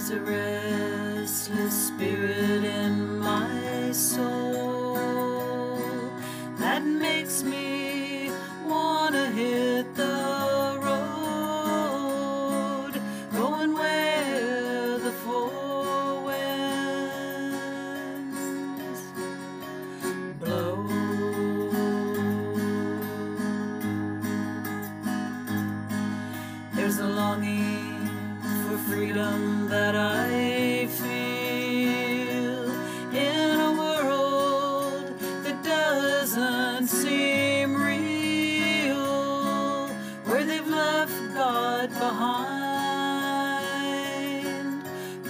There's a restless spirit in my soul that makes me wanna hit the road, going where the four winds blow. There's a longing freedom that I feel in a world that doesn't seem real, where they've left God behind,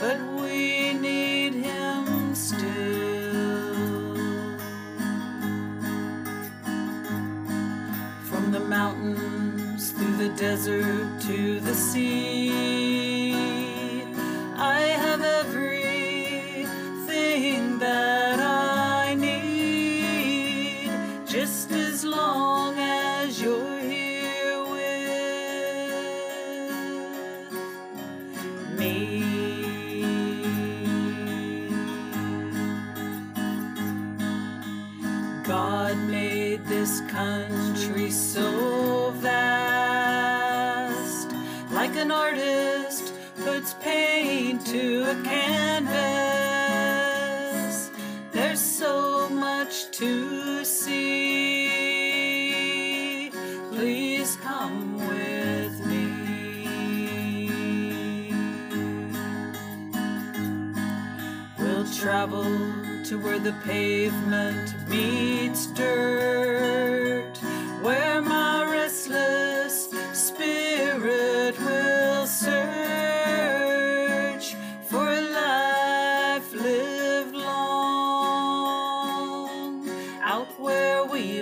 but we need Him still. From the mountains through the desert to the sea, I have everything that I need, just as long as you're here with me. God made this country so vast, like an artist puts paint to a canvas. There's so much to see. Please come with me. We'll travel to where the pavement meets dirt,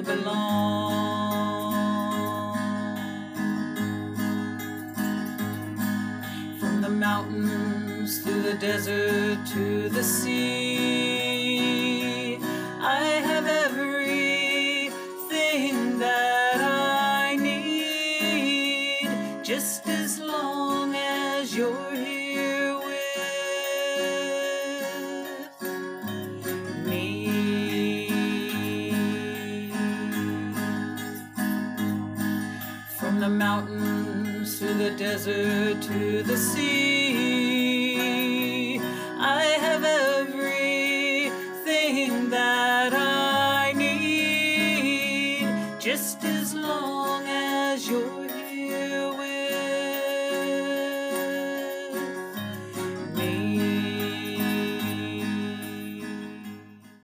belong. From the mountains through the desert to the sea, I have everything that I need, just as long as you're here The mountains to the desert to the sea, I have everything that I need, just as long as you're